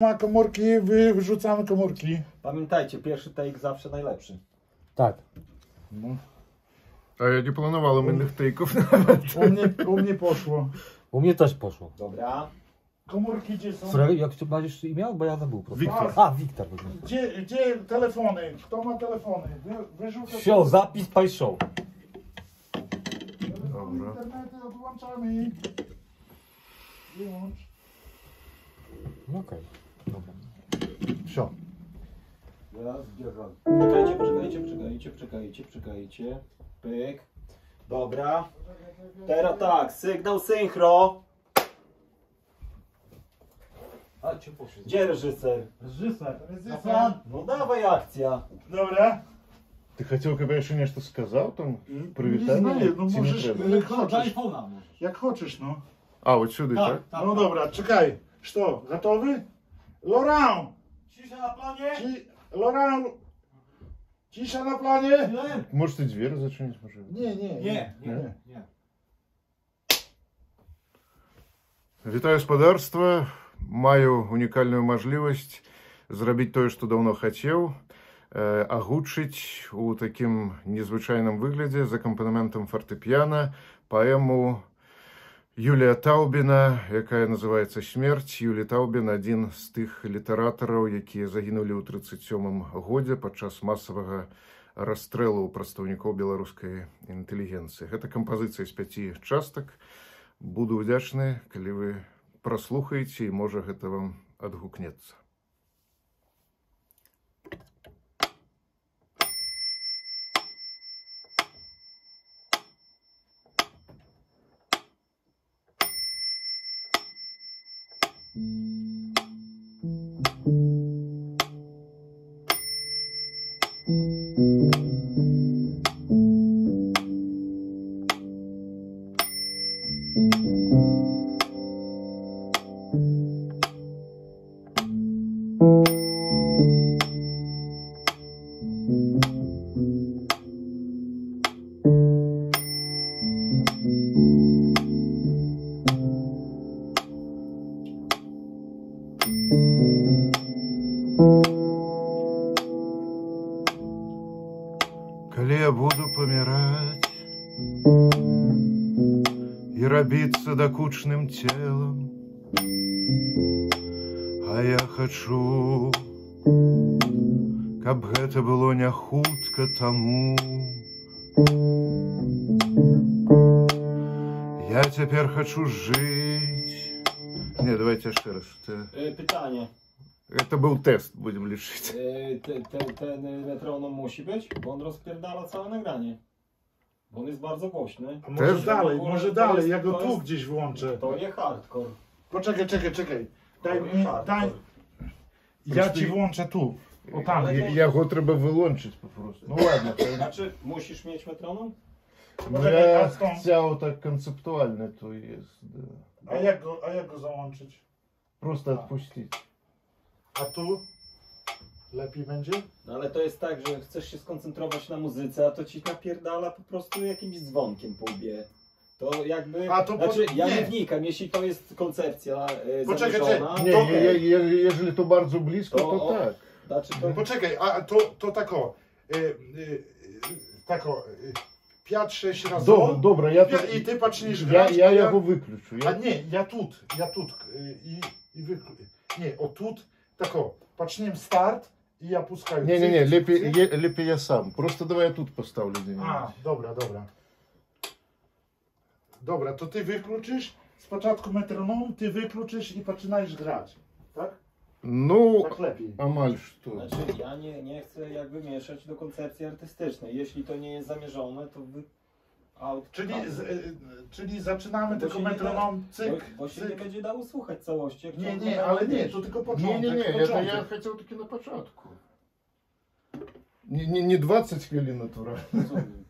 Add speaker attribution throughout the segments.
Speaker 1: ma komórki, wyrzucamy komórki.
Speaker 2: Pamiętajcie, pierwszy take zawsze najlepszy.
Speaker 3: Tak. No.
Speaker 4: A ja nie planowałem innych take'ów nawet.
Speaker 1: U mnie, u mnie poszło.
Speaker 3: U mnie też poszło.
Speaker 2: Dobra.
Speaker 1: Komórki gdzie są?
Speaker 3: Sorry, jak ty masz imię? Bo ja był
Speaker 4: Wiktor.
Speaker 3: A, Wiktor.
Speaker 1: Gdzie, gdzie telefony? Kto ma telefony? Wy, wyrzucę...
Speaker 3: Zapis, pay show.
Speaker 4: Dobra.
Speaker 1: Internety odłączamy. Wyłącz.
Speaker 3: No okej. Okay. Dobra.
Speaker 4: Все.
Speaker 2: Czekajcie, poczekajcie, poczekajcie, poczekajcie, poczekajcie. Pyk. Dobra. Teraz tak, sygnał synchro.
Speaker 3: А, что пошло?
Speaker 2: Gdzie reżyser?
Speaker 3: Режиссер.
Speaker 1: Rezyser.
Speaker 2: No dawaj akcja.
Speaker 1: Dobra.
Speaker 4: Ty хотел, когда я еще нечто сказал, там,
Speaker 1: Nie
Speaker 4: привитание?
Speaker 1: знаю, ну
Speaker 4: Чи не
Speaker 1: możesz,
Speaker 4: треба?
Speaker 1: jak
Speaker 3: До
Speaker 1: хочешь.
Speaker 3: айфона можешь.
Speaker 1: Jak хочешь, no.
Speaker 4: А, вот сюда, так?
Speaker 3: Так, так.
Speaker 1: No dobra, czekaj. Что, gotowy? Laurent!
Speaker 2: Cisza na planie.
Speaker 1: Ci... Laurent! Cisza na planie?
Speaker 4: Можете дверь зачинить, может?
Speaker 1: Nie, nie,
Speaker 3: Не,
Speaker 1: nie.
Speaker 3: не, не.
Speaker 4: Вітаю господарства. Маю унікальную мажлівасць зрабіць тое, што даўно хацеў, э, агучыць у такім незвычайным выглядзе з акампанементам фартэпіяна паэму Юлія Таўбіна, якая называецца смерць. Юлі Таўбін адзін з тых літаратараў, якія загінулі ў 37 годзе падчас масавага расстрэлу прадстаўнікоў беларускай інтэлігенцыі. Гэта кампазіцыя з пяці частак. Буду ўдзячны, калі вы праслухаеце і можа гэта вам адгукнецца. рабіцца дакучным целам, А я хачу, каб гэта было не хутка таму. Я цяпер хачу жыць. Не, давайте яшчэ раз. Это,
Speaker 2: Y, pytanie.
Speaker 4: это быў тэст, будзем лічыць.
Speaker 2: Y, te, te, ten y, metronom musi być, bo on rozpierdala całe nagranie. Bo on jest bardzo głośny.
Speaker 1: A może
Speaker 4: Też?
Speaker 1: dalej,
Speaker 2: To
Speaker 1: może
Speaker 2: jest-
Speaker 1: dalej, ja go
Speaker 2: to
Speaker 1: tu
Speaker 2: jest-
Speaker 1: gdzieś włączę.
Speaker 2: To nie hardcore.
Speaker 1: Poczekaj, czekaj, czekaj. Daj
Speaker 2: To
Speaker 1: mi,
Speaker 2: nie hardcore.
Speaker 1: daj. Ja ci włączę tu. O tam.
Speaker 2: Ale-
Speaker 4: Я- Яго трэба вылончыць папросту. Ну ладно, то-
Speaker 2: Znaczy, musisz mieć metronom?
Speaker 4: Ну,
Speaker 1: Poczekaj,
Speaker 4: я
Speaker 1: a stąd.
Speaker 4: chciał tak концептуально, то есть, да.
Speaker 1: A jak go, a jak go załączyć?
Speaker 4: Просто отпустить.
Speaker 1: A tu? lepiej będzie?
Speaker 2: No ale to jest tak, że chcesz się skoncentrować na muzyce, a to ci napierdala po prostu jakimś dzwonkiem po łbie. To jakby.
Speaker 1: A to
Speaker 2: znaczy, po... ja nie.
Speaker 1: nie
Speaker 2: wnikam, jeśli to jest koncepcja e, y,
Speaker 1: Poczekaj,
Speaker 4: nie,
Speaker 1: to
Speaker 4: je, je, jeżeli to bardzo blisko,
Speaker 2: to,
Speaker 4: To o- tak.
Speaker 2: Znaczy, to...
Speaker 1: Poczekaj, a to, to tako. Tako. E, Piatrze się na
Speaker 4: Dobra, dobra,
Speaker 1: ja I ty patrzysz
Speaker 4: ja,
Speaker 1: ja, ja
Speaker 4: go wykluczę.
Speaker 1: A nie, ja tut, ja tut. E, I, i. Nie, o tut, tako. Patrzyłem start, i ja
Speaker 4: puszczam.
Speaker 1: Nie,
Speaker 4: nie,
Speaker 1: nie,
Speaker 4: lepiej, je, lepiej ja sam. Prosto dawaj ja tu postawię.
Speaker 1: A, dobra, dobra. Dobra, to ty wykluczysz, z początku metronom, ty wykluczysz i zaczynajesz grać, tak?
Speaker 4: No,
Speaker 1: tak lepiej.
Speaker 4: Amal, to.
Speaker 2: Znaczy, ja nie, nie chcę jakby mieszać do koncepcji artystycznej. Jeśli to nie jest zamierzone, to wy Out,
Speaker 1: Czyli,
Speaker 2: out.
Speaker 1: z, y, y, czyli zaczynamy
Speaker 2: Bo
Speaker 1: tylko
Speaker 2: się nie
Speaker 1: metronom,
Speaker 2: Bo,
Speaker 1: cyk,
Speaker 2: bo się nie
Speaker 1: cyk.
Speaker 2: będzie dało słuchać całości. jak
Speaker 1: Nie,
Speaker 2: ciągle
Speaker 1: nie,
Speaker 2: będzie
Speaker 1: ale nie,
Speaker 2: wiesz.
Speaker 1: to tylko
Speaker 4: Не,
Speaker 1: początek.
Speaker 4: не, не, это
Speaker 1: początek.
Speaker 4: я хотел таки на початку. Не, не, не 20 хвилин натурально.
Speaker 2: Rozumiem.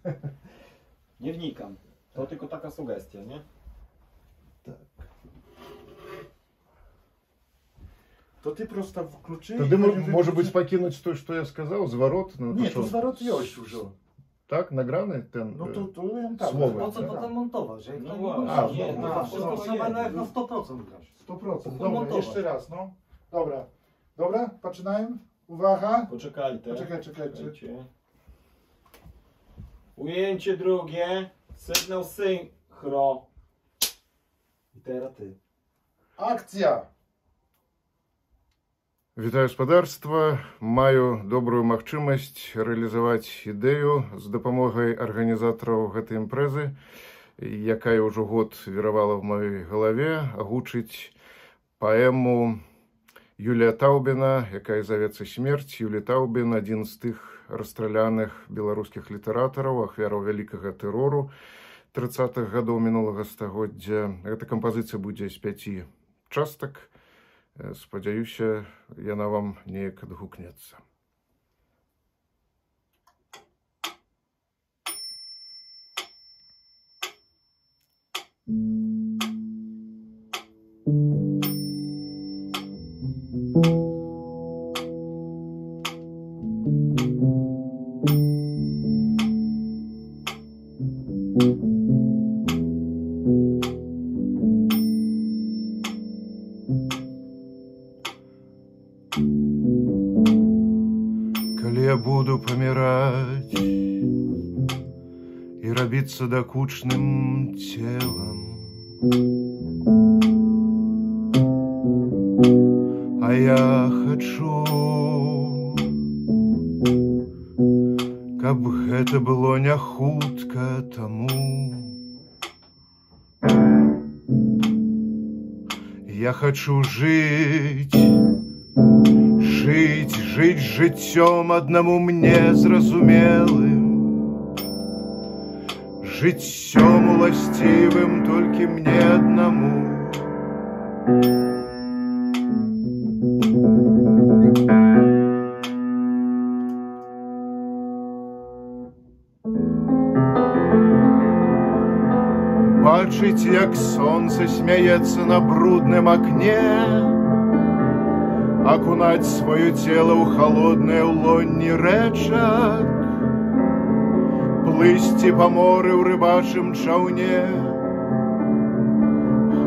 Speaker 2: Nie wnikam. To tylko taka sugestia, nie?
Speaker 4: Так.
Speaker 1: To ty prosto wkluczysz.
Speaker 4: Тоді
Speaker 1: i
Speaker 4: мо-
Speaker 1: będzie
Speaker 4: може
Speaker 1: wykluczy-
Speaker 4: бути покинуть то, що я сказав, зворот. Ну,
Speaker 1: Nie,
Speaker 4: то
Speaker 1: tu
Speaker 4: що?
Speaker 1: zwrot już
Speaker 4: tak? Nagrany ten
Speaker 1: No to, y, to wiem tak.
Speaker 4: słowem.
Speaker 3: Po co to tam montować? Jak
Speaker 2: No
Speaker 3: to nie
Speaker 4: właśnie,
Speaker 3: nie,
Speaker 4: no,
Speaker 3: wszystko trzeba
Speaker 2: nie.
Speaker 3: na na 100% grać.
Speaker 1: 100%. Dobra,
Speaker 3: Montować.
Speaker 1: jeszcze raz, no. Dobra. Dobra, poczynajmy. Uwaga.
Speaker 2: Poczekajcie.
Speaker 1: Poczekaj, czekaj, czekaj.
Speaker 2: Czekajcie. Ujęcie drugie. Sygnał synchro. I teraz ty.
Speaker 1: Akcja!
Speaker 4: Вітаю спадарства, маю добрую магчымасць рэалізаваць ідэю з дапамогай арганізатараў гэтай імпрэзы, якая ўжо год віравала ў маёй галаве, агучыць паэму Юлія Таўбіна, якая завецца смерць. Юлі Таўбін адзін з тых расстраляных беларускіх літаратараў, ахвяраў вялікага тэрору 30-х гадоў мінулага стагоддзя. Гэта кампазіцыя будзе з пяці частак. Э, Спадзяюся, яна вам неяк адгукнецца. Калі рабіцца дакучным целам. А я хачу, каб гэта было не хутка таму. Я хочу жыць, жыць, жыць жыццём аднаму мне зразумелым. Жыццём уласцівым толькі мне аднаму. Бачыць, як сонца смяецца на брудным акне, акунаць сваё цело ў холоднае ўлонні рэчак, плысці па моры ў рыбачым чаўне,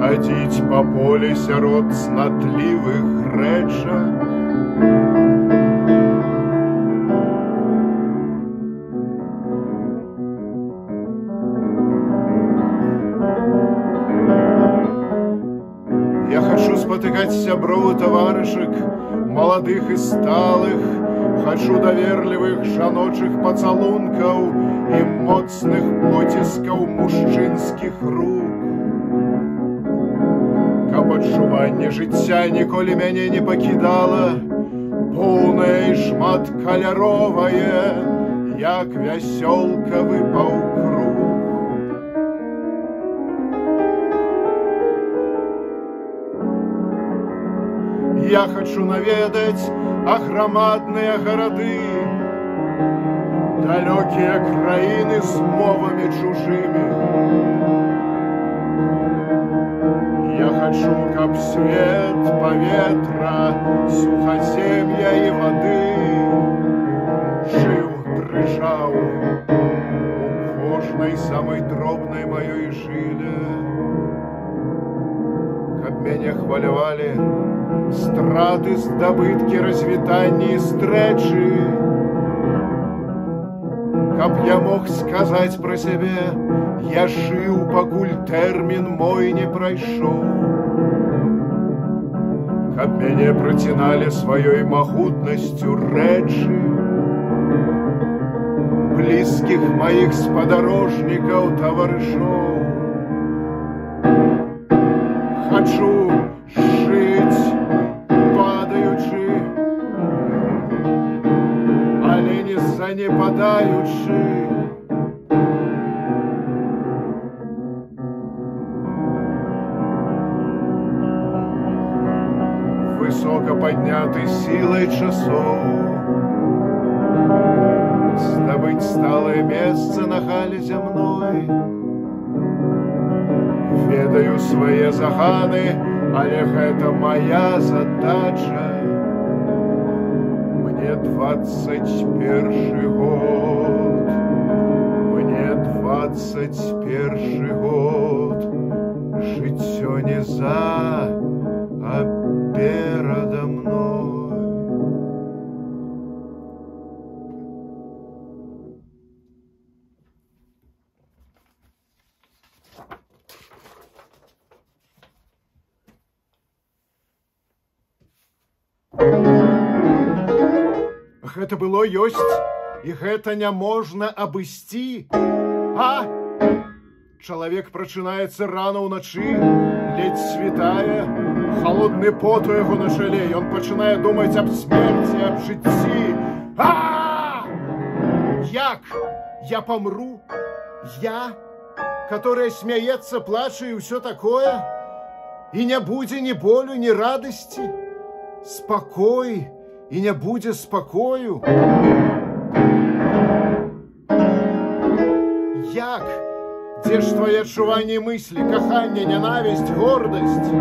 Speaker 4: хадзіць па полі сярод цнатлівых рэчак. Я хочу спатыкаць сяброў і таварышак, маладых і сталых, Хачу даверлівых жаночых пацалункаў і моцных поціскаў мужчынскіх рук. Каб адчуванне жыцця ніколі мяне не пакідала, поўнае і шматкаляровае, як вясёлкавы паўкруг. Я хочу наведаць аграмадныя гарады, далёкія краіны з мовамі чужымі. Я хочу, каб свет, паветра, сухазем'я і вады жыў, дрыжаў у кожнай самай дробнай маёй жыле. Каб мяне хвалявалі страты, здабыткі, развітанні і стрэчы. Каб я мог сказаць пра сябе, я жыў, пакуль тэрмін мой не прайшоў. Каб мяне праціналі сваёй магутнасцю рэчы, блізкіх маіх спадарожнікаў таварышоў. Хачу сілай часоў, здабыць сталае месца на гале зямной. Ведаю свае заганы, але гэта моя задача. Мне двадцать першы год, мне двадцать першы год, жыццё не за, а перада Гэта было ёсць, і гэта няможна абысці. А чалавек прачынаецца рана ўначы, ледзь світае, холодны пот у яго на чале, ён пачынае думаць аб смерці, аб жыцці. А! Як я помру? Я, которая смяецца, плача і ўсё такое, і не будзе ні болю, ні радасці, спакой, і не будзе спакою. Як? Дзе ж твае адчуванні мыслі, каханне, нянавісць, гордасць,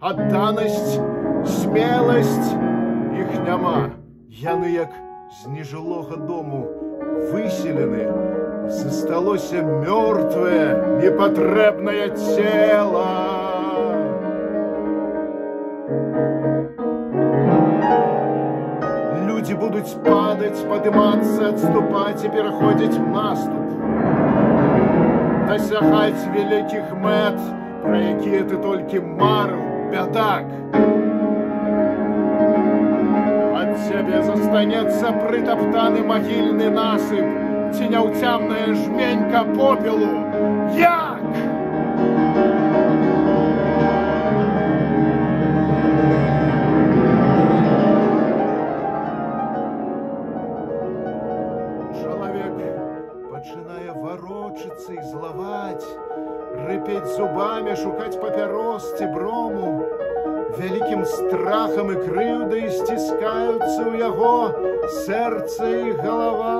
Speaker 4: адданасць, смеласць іх няма. Яны як з нежылога дому выселены, засталося мёртвае, непатрэбнае цела. Людзі будуць падаць, падымацца, адступаць і пераходзіць в наступ. Дасягаць вялікіх мэт, пра якія ты толькі марыў, бядак. Ад цябе застанецца прытаптаны магільны насып, ці няўцямная жменька попелу. Як? Сціскаюцца ў яго сэрца і галава.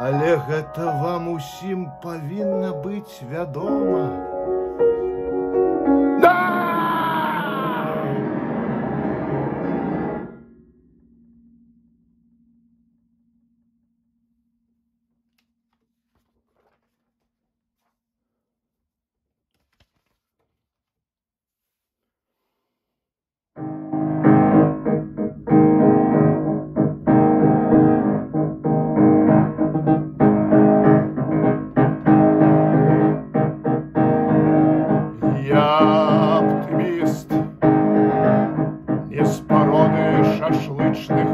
Speaker 4: Але гэта вам усім павінна быць вядома.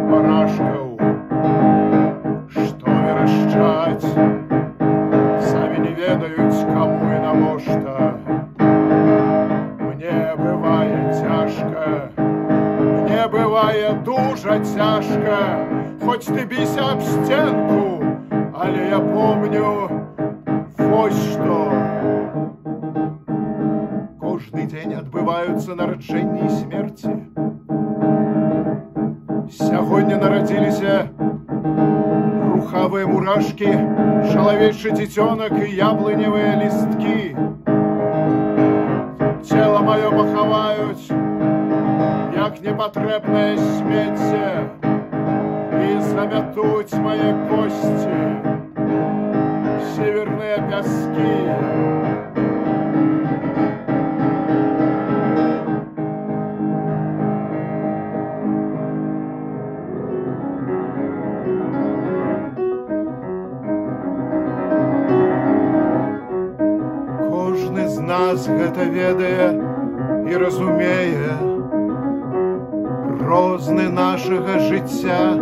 Speaker 4: барашкаў, што вырашчаць, самі не ведаюць, каму і навошта. Мне бывае цяжка, мне бывае дужа цяжка, хоць ты біся аб сценку, але я помню вось што. Кожны дзень адбываюцца нараджэнні чалавечы дзіцёнак і яблыневыя лісткі. Гэта ведае і разумее. Розны нашага жыцця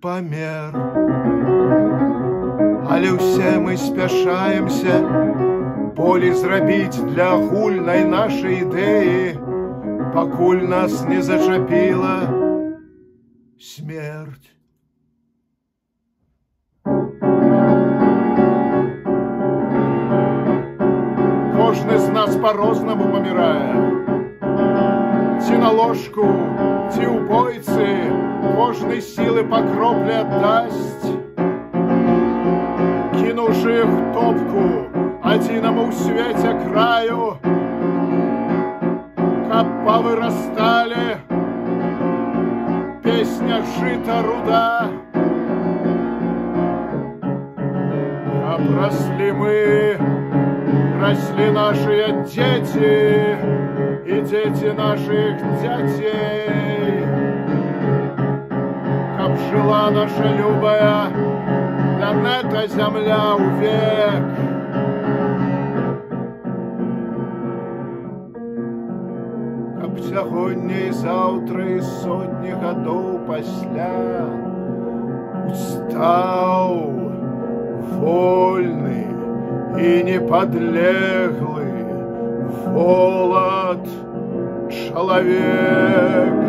Speaker 4: памер. Але ўсе мы спяшаемся болей зрабіць для агульнай нашай ідэі, пакуль нас не зачапіла смерть. Кожны з нас по-рознаму памірае. Ці на ложку, ці ў бойцы, кожны сілы па кроплі аддасць. Кінуўшы іх топку адзінаму ў свеце краю, каб павырасталі песня жыта руда. Каб росли мы, росли наши дети и дети наших детей. Каб жила наша любая планета Земля увек. каб сягоння і заўтра і сотні гадоў пасля устаў вольны И неподлеглый волод человек.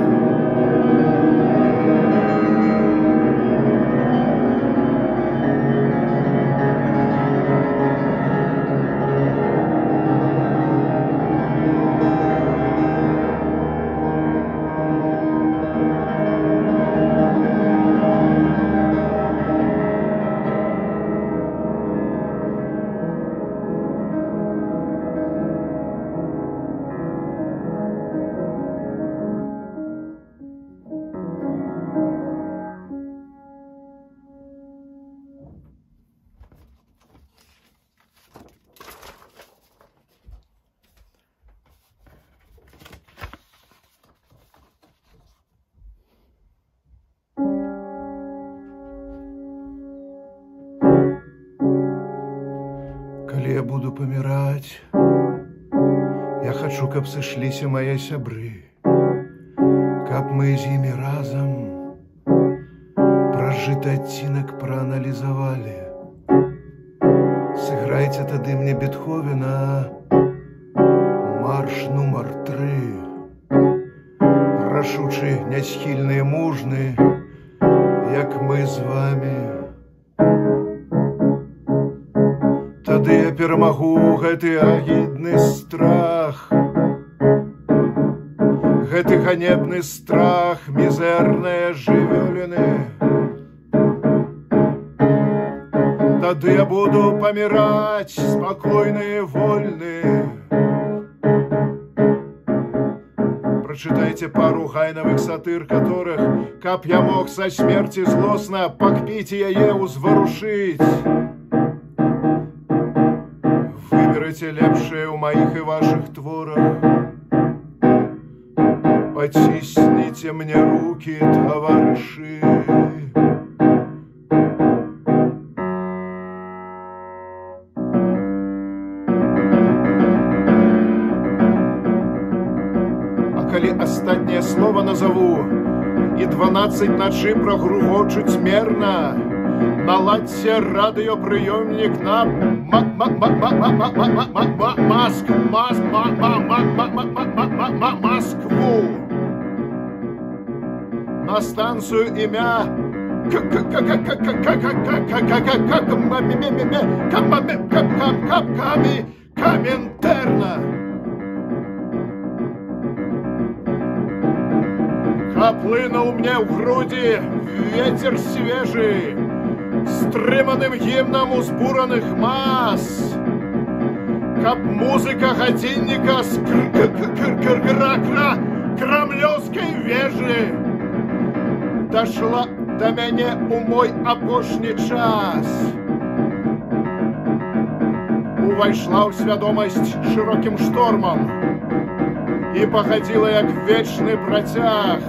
Speaker 4: каб сышліся мае сябры, каб мы з імі разам пражыты адцінак прааналізавалі. Сыграйце тады мне Бетховена марш нумар тры. Рашучы, нясхільныя мужны, як мы з вами. Тады я перамагу гэты агідны страх. Страх страх, мизерные живелины. Тады я буду помирать, спокойные вольные. Прочитайте пару хайновых сатыр, которых Кап я мог со смерти злостно покпить я еус ворушить. Выберите лепшие у моих и ваших творов. Потисните мне руки, товарищи. А коли остатнее слово назову, і 12 начи прогрувочуть мерно, наладьте радиоприемник на Москву На станцию імя Каментерна. Хлынул мне в груди ветер свежий, Стрыманым гімнам узбураных мас. Каб музыка гадзінніка з кра крамлёўскай вежы Дошла до мяне у мой апошні час. Увайшла ў свядомасць шырокім штормам і пахадзіла як вечны працяг.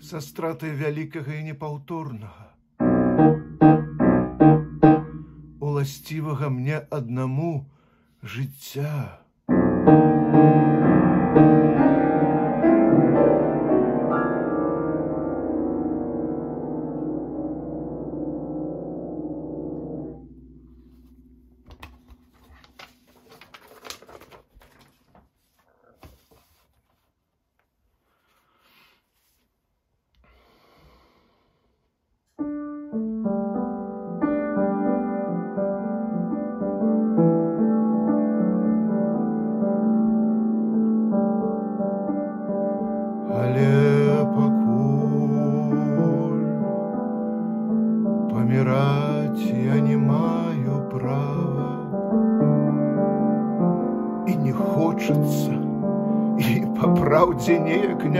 Speaker 4: Са стратай вялікага і непаўторнага. Уласцівага мне аднаму жыцця. thank you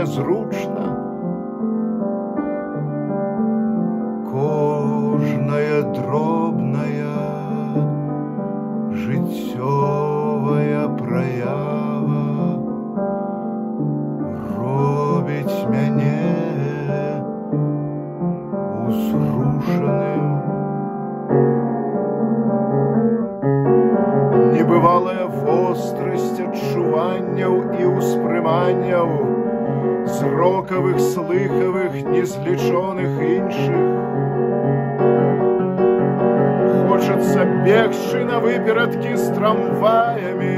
Speaker 4: зручно. зрокавых, слыхавых, незлічоных іншых. Хочацца бегчы на выперадкі з трамваямі,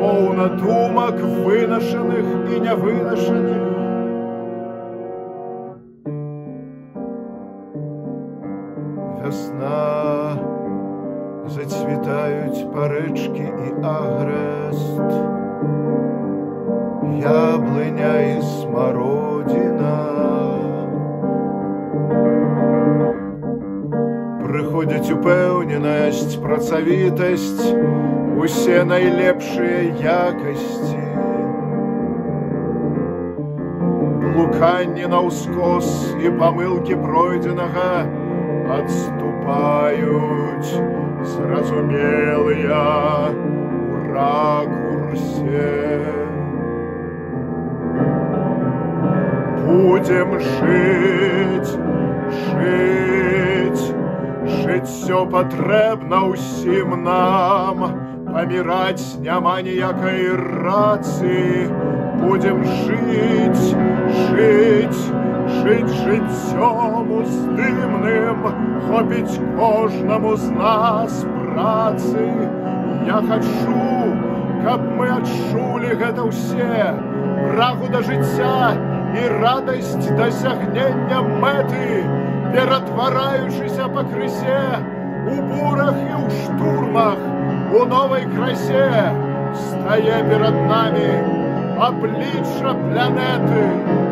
Speaker 4: поўна думак вынашаных і нявынашаных. яблыня і смародзіна. Прыходзяць упэўненасць, працавітасць, усе найлепшыя якасці. Блуканні наўскос і памылкі пройдзенага адступаюць зразумелыя у ракурсе. Будем жыць, жыць, жыццё патрэбна ўсім нам, паміраць няма ніякай рацыі, будем жыць, жыць, жыць жыццём уздымным, хопіць кожнаму з нас працы. Я хачу, каб мы адчулі гэта ўсе, прагу да жыцця і радасць дасягнення мэты, ператвараючыся пакрысе у бурах і ў штурмах, у новай красе стае перад намі аблічча планеты.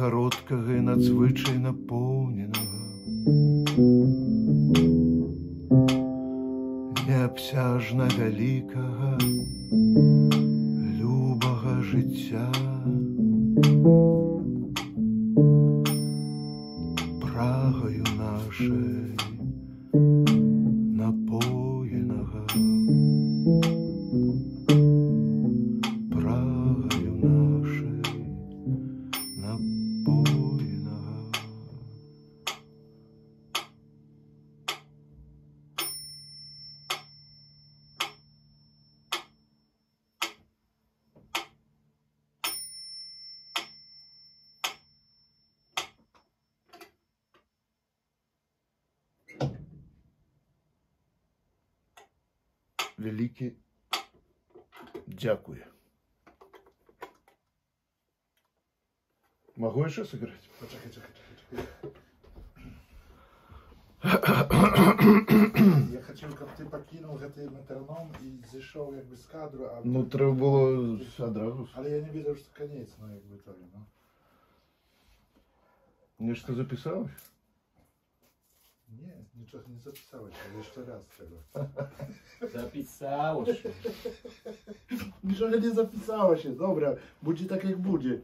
Speaker 4: Кароткага і надзвычай напоўненага. дзякуе. Могу яшчэ сыграць?
Speaker 1: Poczekaj, czekaj, czekaj, czekaj. Я хотел, каб ты пакінуў гэты метроном і зышоў як бы з кадру, а...
Speaker 4: Ну, трэба было адразу.
Speaker 1: Але я не ведаў, што канец, ну як бы той, ну.
Speaker 4: Нешта запісалось?
Speaker 1: Nie, niczego nie zapisałeś, ale jeszcze raz tego.
Speaker 2: Zapisało się.
Speaker 1: Niczego nie zapisało się, dobra, będzie tak jak będzie.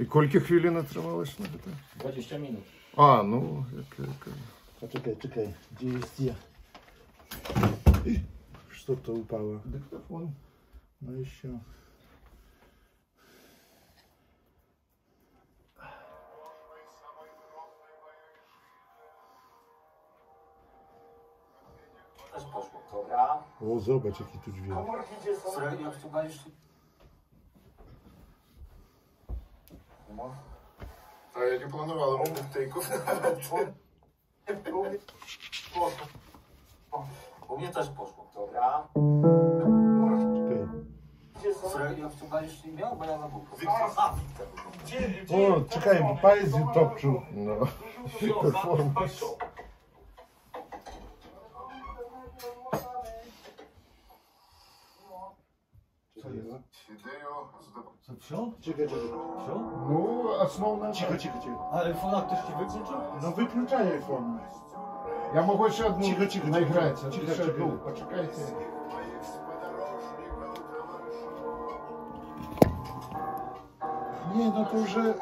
Speaker 4: І колькі хвілін атрымалось на гэта?
Speaker 2: 20 minut.
Speaker 4: А, ну, як, як...
Speaker 1: Poczekaj, czekaj, gdzie jest ja? Что to upało?
Speaker 4: Диктофон.
Speaker 1: No i O, zobacz jaki tu dźwięk.
Speaker 5: Komórki gdzie są? Słuchaj, jak słuchajesz... Humor?
Speaker 4: А я не планував, мовних тейків.
Speaker 5: Poszło. O, U mnie też poszło, dobra.
Speaker 1: Czekaj.
Speaker 5: Gdzie są? Słuchaj, jak słuchajesz nie miał, bo ja zabыл. A, Wiktor. Gdzie,
Speaker 1: O, czekaj, bo pajec topczył.
Speaker 4: Ну,
Speaker 5: Performance.
Speaker 3: Wsio?
Speaker 1: Czekaj, czekaj.
Speaker 3: Wsio?
Speaker 4: Ну.
Speaker 1: Cicho, cicho, cicho.
Speaker 3: A iPhone'a ktoś ci wykluczył?
Speaker 1: No wykluczaj iPhone.
Speaker 4: Я могу еще одну
Speaker 1: Тихо, тихо,
Speaker 4: наиграть.
Speaker 1: тихо, тихо,
Speaker 4: Еще
Speaker 1: тихо.
Speaker 4: одну. Почекайте.
Speaker 1: Nie, no to вже